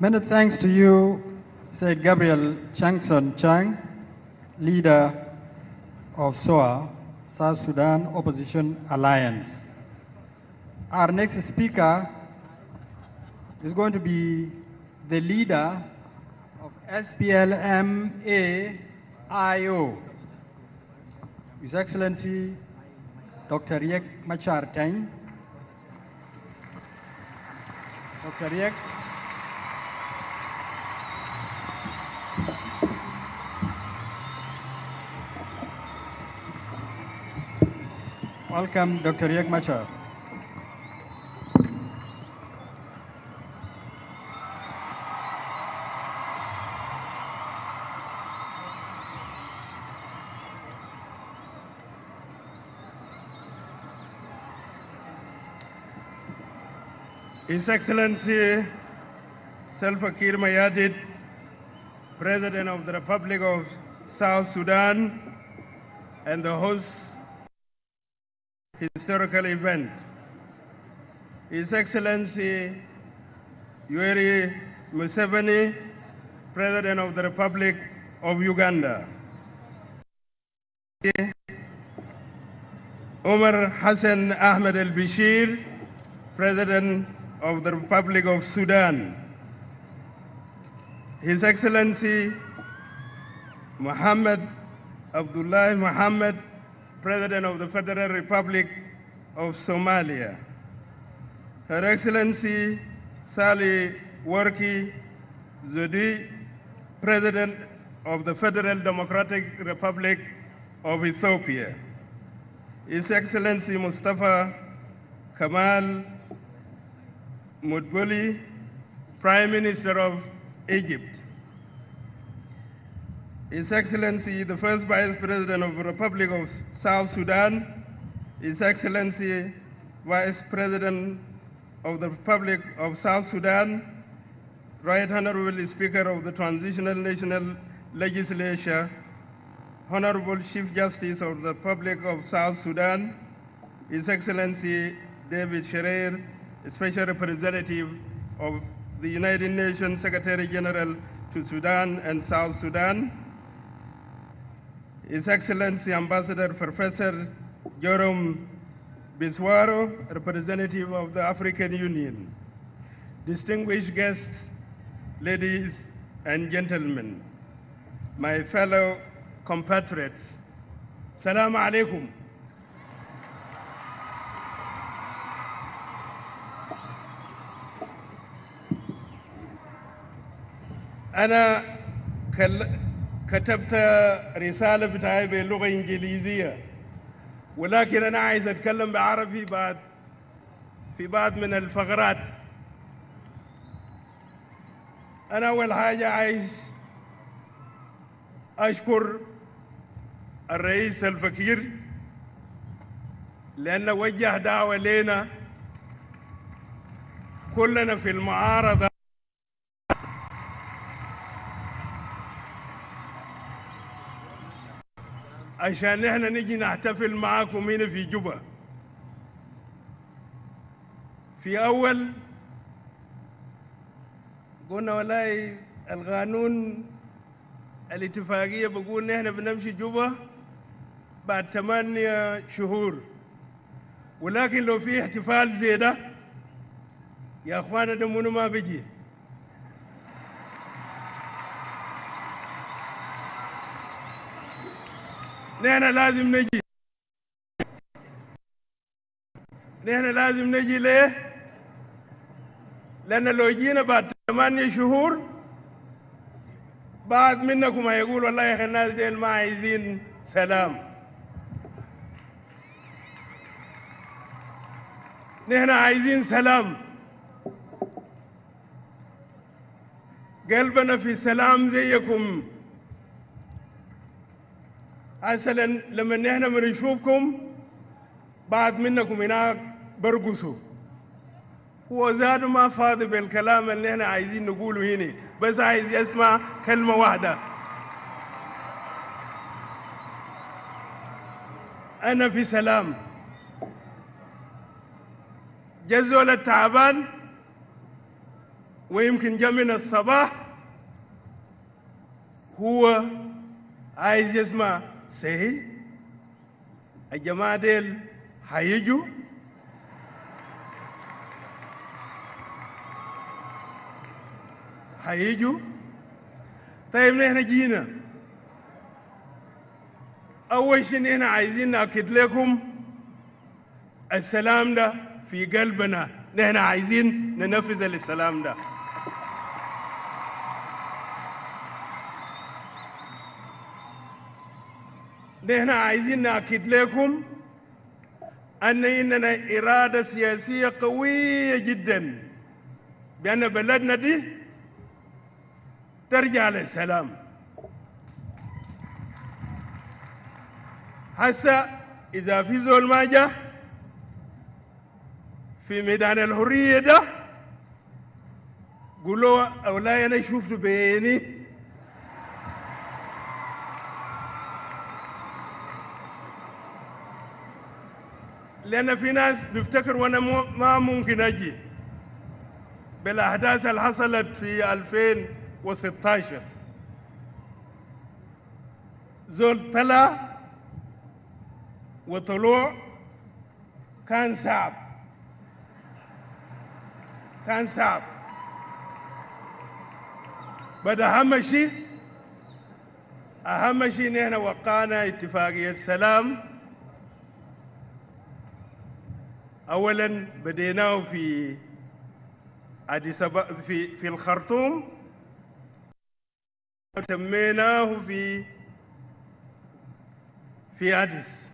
Many thanks to you, Sir Gabriel Changson Chang, leader of SOA, South Sudan Opposition Alliance. Our next speaker is going to be the leader of SPLM-AIO, His Excellency Dr. Riek Machar Teng. Dr. Riek. Welcome, Dr. Riek His Excellency Salva Kiir President of the Republic of South Sudan, and the host historical event. His Excellency Yoweri Museveni, President of the Republic of Uganda. Omar Hassan Ahmed al-Bashir, President of the Republic of Sudan. His Excellency Muhammad Abdullah Muhammad, President of the Federal Republic of Somalia. Her Excellency Sally Worki Zudi, President of the Federal Democratic Republic of Ethiopia. His Excellency Mustafa Kamal Mutbuli, Prime Minister of Egypt. His Excellency, the first Vice President of the Republic of South Sudan, His Excellency, Vice President of the Republic of South Sudan, Right Honorable Speaker of the Transitional National Legislature, Honorable Chief Justice of the Republic of South Sudan, His Excellency David Sherer, Special Representative of the United Nations Secretary General to Sudan and South Sudan, His Excellency Ambassador Professor Jerome Biswaro, representative of the African Union, distinguished guests, ladies and gentlemen, my fellow compatriots, Salam alaikum. أنا كل... كتبت رسالة بتاعي باللغة الإنجليزية ولكن أنا عايز أتكلم بعربي بعد في بعض من الفقرات. أنا أول حاجة عايز أشكر الرئيس الفكير لأنه وجه دعوة لنا كلنا في المعارضة عشان إحنا نجي نحتفل معاكم هنا في جوبا. في أول قلنا والله القانون الاتفاقية بقول إحنا بنمشي جوبا بعد ثمانية شهور. ولكن لو في احتفال زي ده يا أخوانا ده منو ما بيجي؟ نحن لازم نجي. نحن لازم نجي ليه؟ لأن لو جينا بعد ثمانية شهور بعد منكم هيقول والله يا أخي الناس ديل ما عايزين سلام. نحن عايزين سلام. قلبنا في سلام زيكم. مثلا لما نحن بنشوفكم بعد منكم هناك برقصوا. هو زاد ما فاضي بالكلام اللي إحنا عايزين نقوله هنا بس عايز يسمع كلمة واحدة. أنا في سلام. جزول التعبان ويمكن جاء من الصباح هو عايز يسمع صحيح الجماعة ديل هيجوا هيجوا طيب نحن جينا. أول شيء نحن عايزين نأكد لكم السلام ده في قلبنا. نحن عايزين ننفذ السلام ده. نحن عايزين نأكد لكم أن إننا إرادة سياسية قوية جدا. بأن بلدنا دي ترجع للسلام. هسه إذا في زول ما جاء في ميدان الحرية ده قولوا أولاي أنا شفت بعيني لأن في ناس بيفتكر وأنا مو- ما ممكن أجي. بالأحداث اللي حصلت في 2016 زول طلع وطلوع كان صعب. كان صعب. بدأ أهم شيء أهم شيء نحن وقعنا اتفاقية سلام. أولا بديناه في أديس في في الخرطوم. وتميناه في في أديس.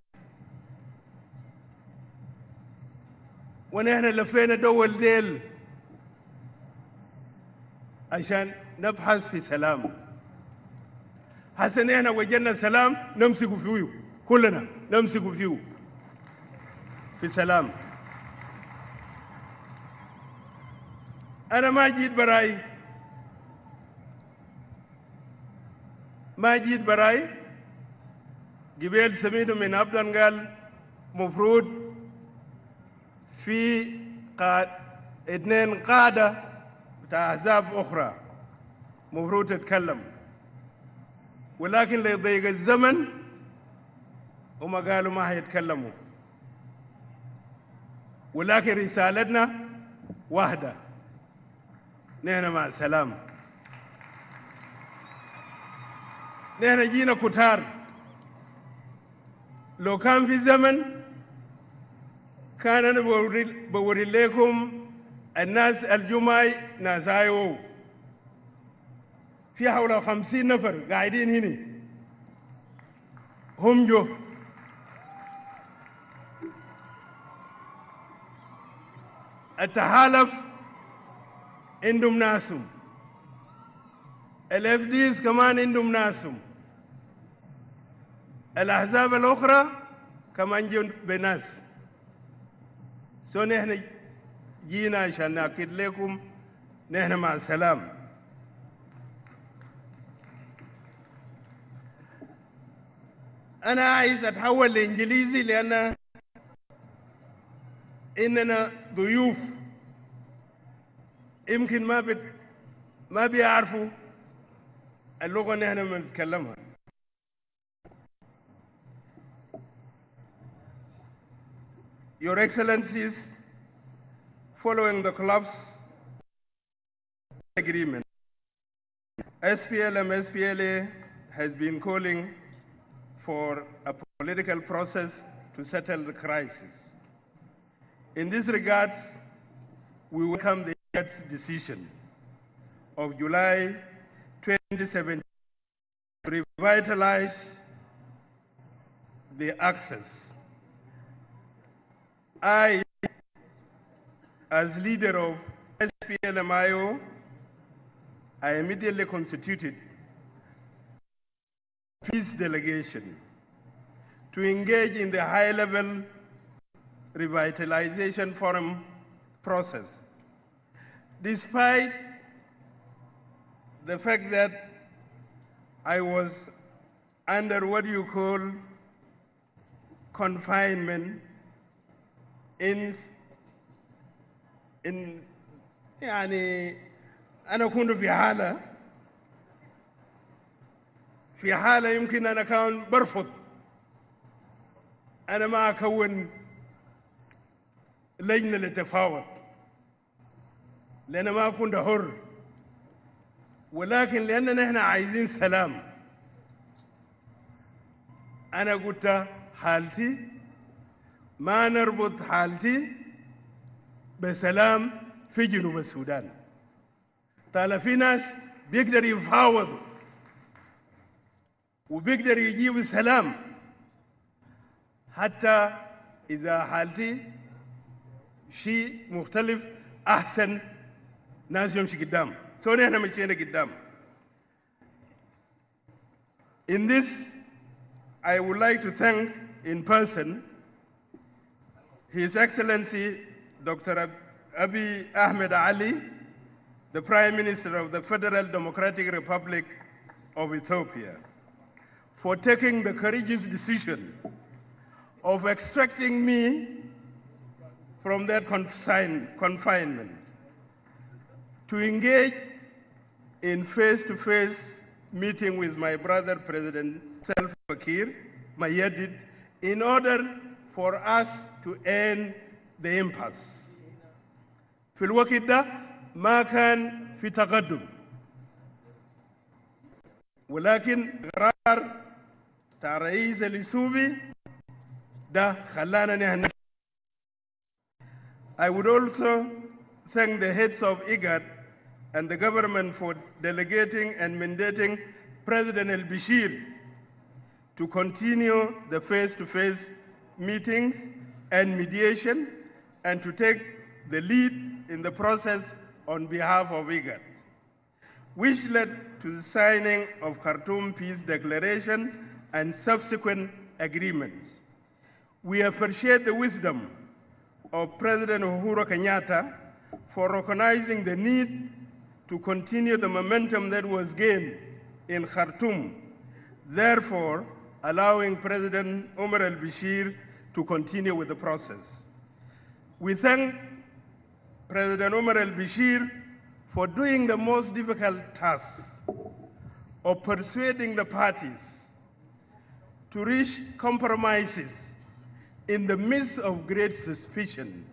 ونحن لفينا دول ديل عشان نبحث في سلام. هسه نحن وجدنا سلام نمسك فيه كلنا نمسك فيه في سلام. أنا ما جيت براي ما جيت براي قبيل سميته من أبدان قال مفروض في قاد اثنين قادة بتاع أحزاب أخرى مفروض تتكلم. ولكن لضيق الزمن هم قالوا ما هيتكلموا. ولكن رسالتنا واحدة. نحن مع السلام. نحن جينا كتار. لو كان في زمن كان أنا بوري, لكم الناس الجمعة ناس في حوالي خمسين نفر قاعدين هنا. هم جو. التحالف عندهم ناسهم ال FDs كمان عندهم ناسهم الاحزاب الاخرى كمان جو بناس سو نحن جينا عشان ناكد لكم نحن مع السلام أنا عايز اتحول لانجليزي لأن اننا ضيوف يمكن ما بت ما بيعرفوا اللغه اللي احنا بنتكلمها Your Excellencies, following the club's agreement, SPLM SPLA has been calling for a political process to settle the crisis. In this regard, we welcome the Decision of July 2017 to revitalize the access. I, as leader of SPLMIO, I immediately constituted peace delegation to engage in the high-level revitalization forum process Despite the fact that I was under what you call confinement in in يعني أنا كنت في حالة في حالة يمكن أنا كان برفض أنا ما أكون لجنة للتفاوض لأن ما كنت حر. ولكن لأننا إحنا عايزين سلام. أنا قلت حالتي ما نربط حالتي بسلام في جنوب السودان. طال في ناس بيقدر يفاوضوا وبيقدر يجيبوا سلام حتى إذا حالتي شيء مختلف أحسن Nasi yamshi Giddam. So ne hanamichenda Giddam. In this, I would like to thank in person His Excellency Dr. Abiy Ahmed Ali, the Prime Minister of the Federal Democratic Republic of Ethiopia, for taking the courageous decision of extracting me from that confine confinement to engage in face-to-face meeting with my brother, President Salva Kiir, Mayadid, in order for us to end the impasse. في الوقت ده ما كان في تقدم ولكن قرار بتاع رئيس الاسوبي ده خلانا نحن I would also thank the heads of IGAD and the government for delegating and mandating President El-Bashir to continue the face-to-face meetings and mediation and to take the lead in the process on behalf of IGAD, which led to the signing of Khartoum Peace Declaration and subsequent agreements. We appreciate the wisdom of President Uhuru Kenyatta for recognizing the need to continue the momentum that was gained in Khartoum, therefore allowing President Omar al-Bashir to continue with the process. We thank President Omar al-Bashir for doing the most difficult task of persuading the parties to reach compromises in the midst of great suspicion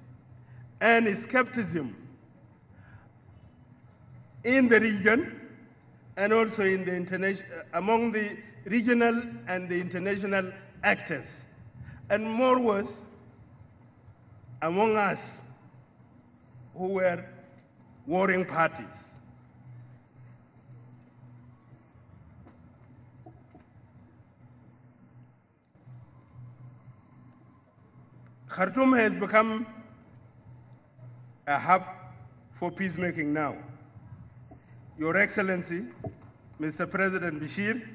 and skepticism in the region and also in the internation, uh, among the regional and the international actors. And more was among us who were warring parties. Khartoum has become a hub for peacemaking now. Your Excellency, Mr. President Bashir,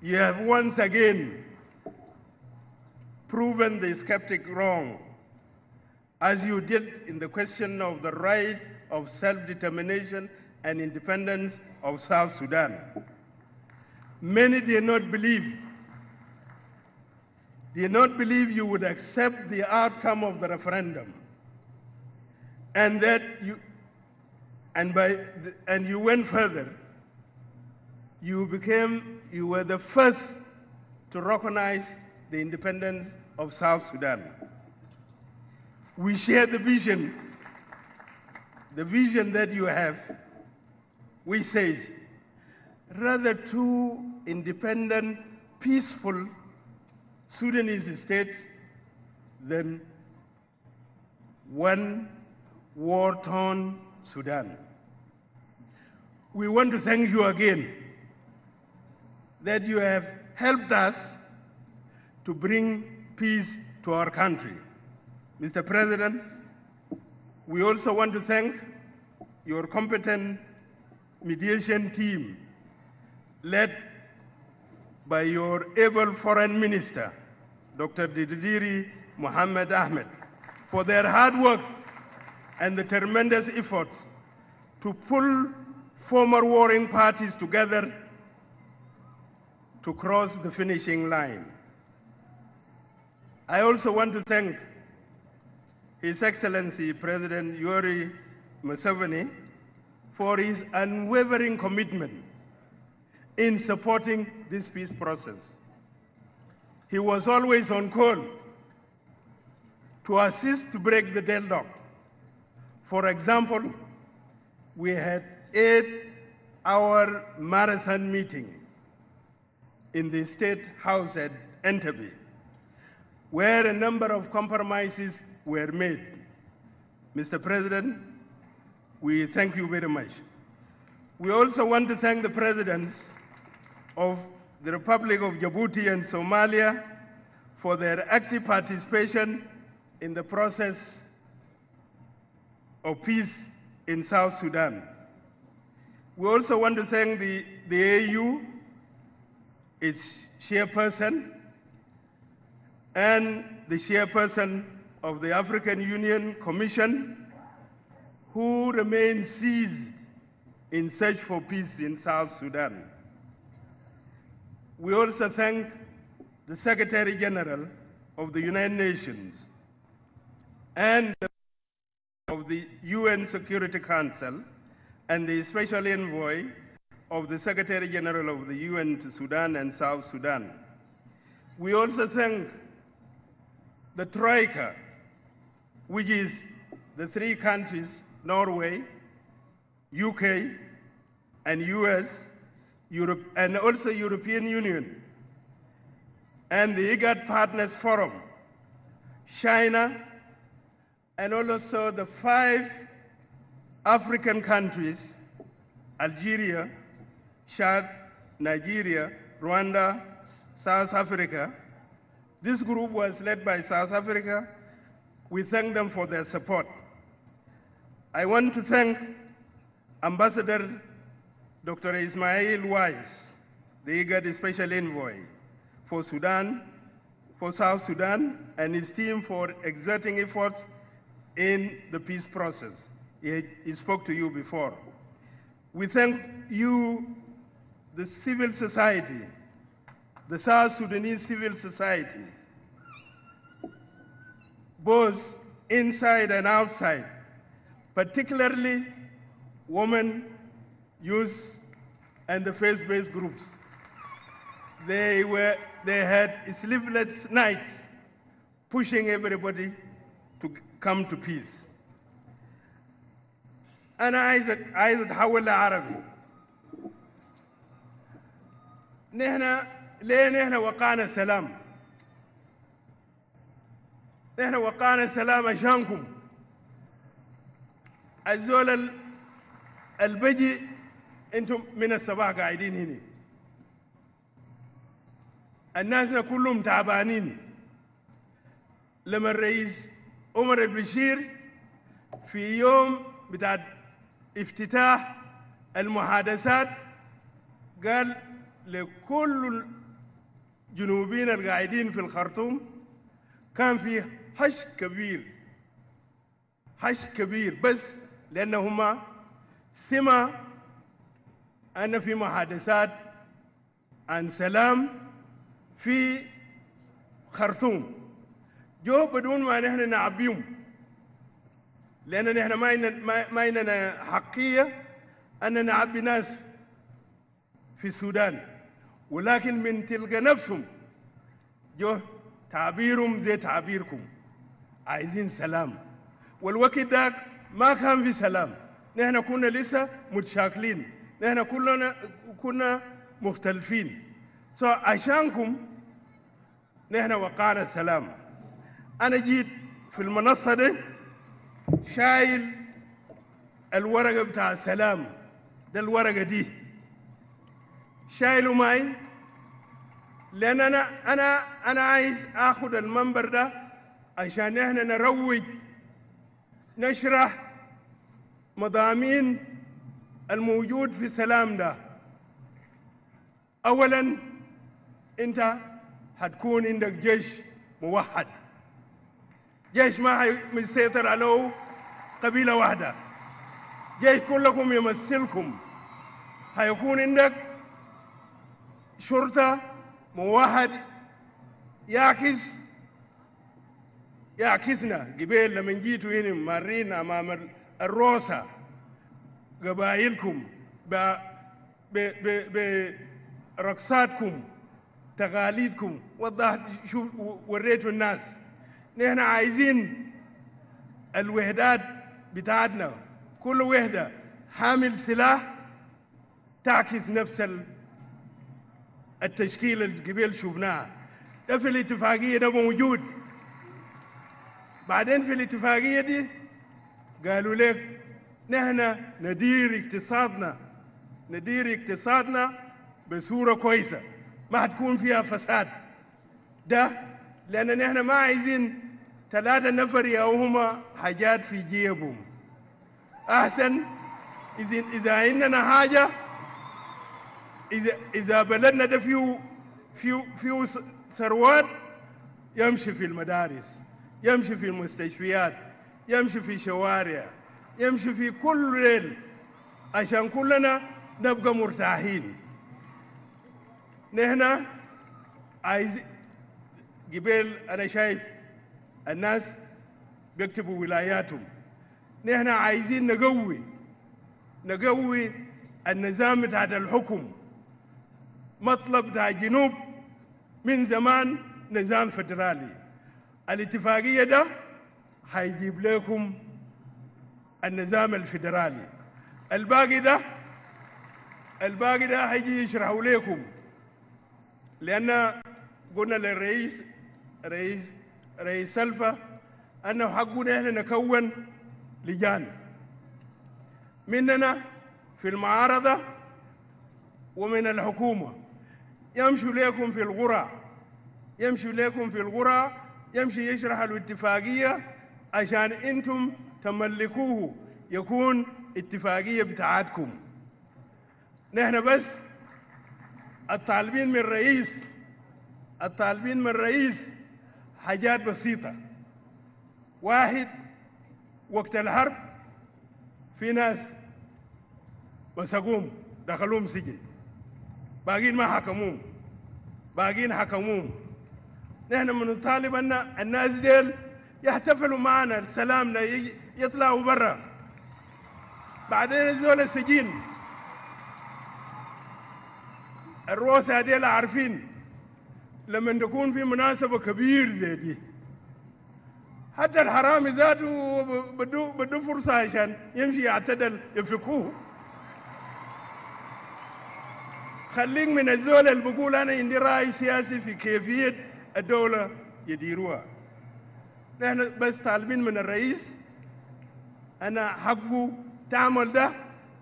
you have once again proven the skeptic wrong, as you did in the question of the right of self-determination and independence of South Sudan. Many did not believe, did not believe you would accept the outcome of the referendum, and that you, and by, and you went further. You became, you were the first to recognize the independence of South Sudan. We share the vision, the vision that you have, which says, rather two independent, peaceful Sudanese states than one war-torn Sudan. We want to thank you again that you have helped us to bring peace to our country. Mr. President, we also want to thank your competent mediation team led by your able foreign minister, Dr. Didiri Mohammed Ahmed, for their hard work and the tremendous efforts to pull former warring parties together to cross the finishing line. I also want to thank His Excellency President Yuri Museveni for his unwavering commitment in supporting this peace process. He was always on call to assist to break the deadlock. For example, we had eight-hour marathon meeting in the State House at Entebbe, where a number of compromises were made. Mr. President, we thank you very much. We also want to thank the presidents of the Republic of Djibouti and Somalia for their active participation in the process of peace in South Sudan. We also want to thank the, the AU, its chairperson, and the chairperson of the African Union Commission, who remain seized in search for peace in South Sudan. We also thank the Secretary General of the United Nations and the UN Security Council and the Special Envoy of the Secretary General of the UN to Sudan and South Sudan. We also thank the Troika, which is the three countries, Norway, UK, and US, Europe, and also European Union, and the IGAD Partners Forum, China, and also the five African countries, Algeria, Chad, Nigeria, Rwanda, South Africa. This group was led by South Africa. We thank them for their support. I want to thank Ambassador Dr. Ismail Wise, the IGAD Special Envoy for Sudan, for South Sudan, and his team for exerting efforts in the peace process. He, he, spoke to you before. We thank you, the civil society, the South Sudanese civil society, both inside and outside, particularly women, youth, and the faith-based groups. They, were, they had sleepless nights pushing everybody come to peace. أنا عايز عايز أتحول لعربي. نحن ليه نحن وقعنا سلام؟ نحن وقعنا سلام عشانكم. الزول البجي أنتم من الصباح قاعدين هنا. الناس كلهم تعبانين. لما الرئيس عمر البشير في يوم بتاع افتتاح المحادثات قال لكل الجنوبيين القاعدين في الخرطوم كان في حش كبير حش كبير بس لأنهما سمع أن في محادثات عن سلام في خرطوم. جو بدون ما نحن نعبيهم. لأن نحن ما عندنا حقية أن نعبي ناس في السودان. ولكن من تلقى نفسهم جو تعبيرهم زي تعبيركم. عايزين سلام. والوقت ده ما كان في سلام. نحن كنا لسه متشاكلين. نحن كلنا كنا مختلفين. سو عشانكم نحن وقعنا السلام أنا جيت في المنصة دي شايل الورقة بتاع السلام. ده الورقة دي. شايله معي لأن أنا أنا أنا عايز آخد المنبر ده عشان إحنا نروج نشرح مضامين الموجود في السلام ده. أولا أنت هتكون عندك جيش موحد. جيش ما يسيطر عليه قبيلة واحدة. جيش كلكم يمثلكم. هيكون عندك شرطة موحد يعكس يعكسنا قبل لما جيتوا هنا مارين أمام الروسة قبائلكم برقصاتكم تقاليدكم. وضحت شوف وريتوا الناس. نحن عايزين الوحدات بتاعتنا. كل وحدة حامل سلاح تعكس نفس ال- التشكيل قبل شفناها ده في الاتفاقية ده موجود. بعدين في الاتفاقية دي قالوا لك نحن ندير اقتصادنا ندير اقتصادنا بصورة كويسة. ما هتكون فيها فساد. ده لأن نحن ما عايزين ثلاثة نفر يوهما حاجات في جيبهم. أحسن إذا إذا عندنا حاجة إذا إذا بلدنا ده فيه فيه فيه ثروات يمشي في المدارس يمشي في المستشفيات يمشي في شوارع يمشي في كل ليل. عشان كلنا نبقى مرتاحين. نحن عايز قبل أنا شايف الناس بيكتبوا ولاياتهم. نحن عايزين نقوي نقوي النظام بتاع الحكم. مطلب بتاع الجنوب من زمان نظام فدرالي. الاتفاقية ده هيجيب لكم النظام الفدرالي. الباقي ده الباقي ده هيجي يشرحوا لكم. لأن قلنا للرئيس رئيس رئيس سلفة أنه حقنا إحنا نكون لجان مننا في المعارضة ومن الحكومة. يمشوا لكم في القرى يمشي لكم في القرى يمشي يشرح الاتفاقية عشان أنتم تملكوه. يكون اتفاقية بتاعتكم. نحن بس الطالبين من الرئيس الطالبين من الرئيس حاجات بسيطة. واحد وقت الحرب في ناس مسكوهم دخلوهم سجن. باقيين ما حكموهم. باقيين حكموهم. نحن بنطالب أن الناس ديل يحتفلوا معنا سلامنا يطلعوا برا. بعدين الزول السجين الروسة ديل عارفين. لما تكون في مناسبة كبير زي دي. حتى الحرامي ذاته بده بده فرصة عشان يمشي يعتدل يفكوه. خليك من الزول اللي بقول أنا عندي رأي سياسي في كيفية الدولة يديروها. نحن بس طالبين من الرئيس أنا حقه تعمل ده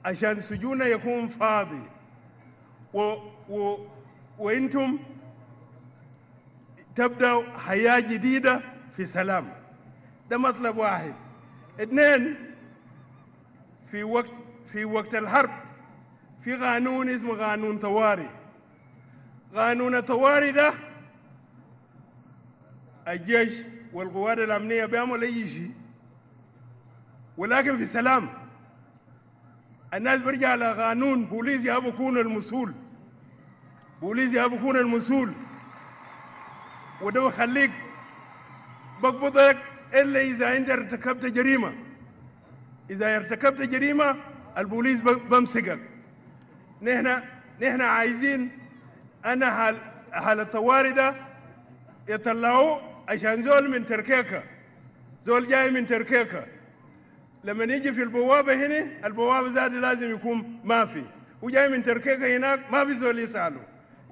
عشان سجوننا يكون فاضي. و و وإنتم تبداوا حياة جديدة في سلام. ده مطلب واحد. اثنين في وقت في وقت الحرب في قانون اسمه قانون طوارئ. قانون الطوارئ ده الجيش والقوات الأمنية بيعمل أي شيء ولكن في سلام. الناس بيرجع لقانون بوليس يا بكون المسؤول. بوليس يا بكون المسؤول. وده بخليك بقبضك إلا إذا أنت ارتكبت جريمة. إذا ارتكبت جريمة البوليس بمسكك. نحن نحن عايزين أنا حال حال الطوارئ ده يطلعوه عشان زول من تركيكا زول جاي من تركيكا لما يجي في البوابة هنا البوابة ذات لازم يكون ما في. هو جاي من تركيكا هناك ما في زول يسأله.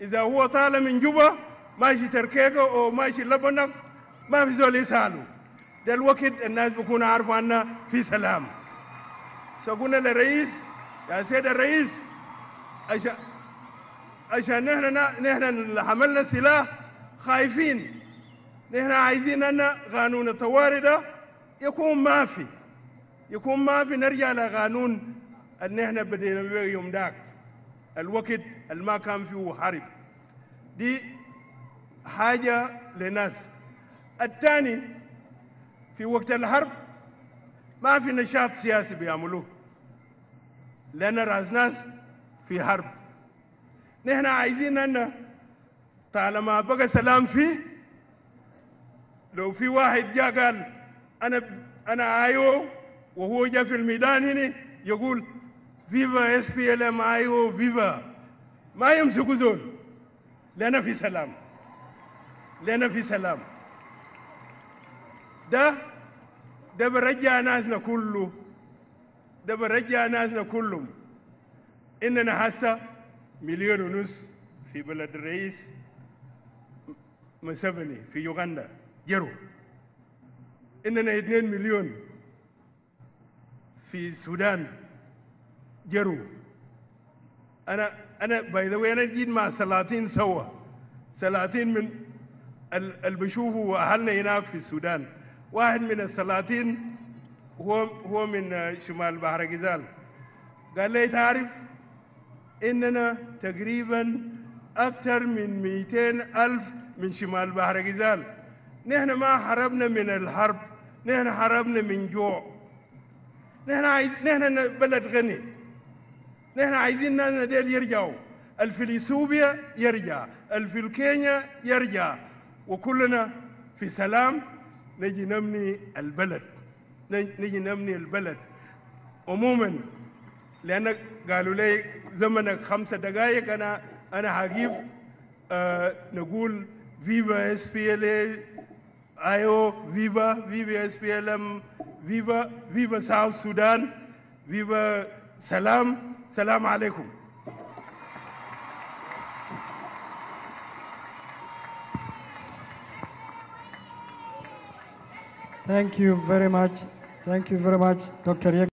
إذا هو طالع من جوبا ماشي تركيكا أو ماشي لبنان ما في زول يساله ده الوقت الناس بيكونوا عارفوا عنا في سلام. سقونا للرئيس يا سيد الرئيس عشان عشان نحن نحن اللي حملنا سلاح خايفين. نحن عايزين أن قانون الطوارئ يكون ما في يكون ما في نرجع لقانون ان إحنا بدينا يوم داك. الوقت اللي ما كان فيه حرب. دي حاجة لناس الثاني في وقت الحرب ما في نشاط سياسي بيعملوه. لأن رأس ناس في حرب. نحن عايزين أن طالما بقى سلام فيه لو في واحد جاء قال أنا أنا IO وهو جاء في الميدان هنا يقول فيفا إس بي إل إم اي أو فيفا. ما يمسكوا زول. لنا في سلام. لنا في سلام. ده ده برجع ناسنا كله. ده برجع ناسنا كلهم. إننا هسه مليون ونص في بلد الرئيس مسبني في يوغندا. جروا إننا 2 مليون في السودان. جروا أنا أنا باي ذا أنا جيت مع سلاطين سوا. سلاطين من اللي بشوفوا أهلنا هناك في السودان. واحد من السلاطين هو هو من شمال بحر غزال. قال لي تعرف إننا تقريبا أكثر من 200 ألف من شمال بحر غزال. نحن ما هربنا من الحرب نحن هربنا من جوع. نحن عايز نحن بلد غني. نحن عايزين الناس ديل يرجعوا. الفي الاثيوبيا يرجع الفي الكينيا يرجع. وكلنا في سلام نجي نبني البلد. نجي نبني البلد. عموما لان قالوا لي زمنك خمسة دقائق انا انا هجيب، آه، نقول فيفا اس بي ال ايو فيفا فيفا اس بي ال ام فيفا فيفا ساوث السودان فيفا سلام سلام عليكم. Thank you very much. Thank you very much, Dr.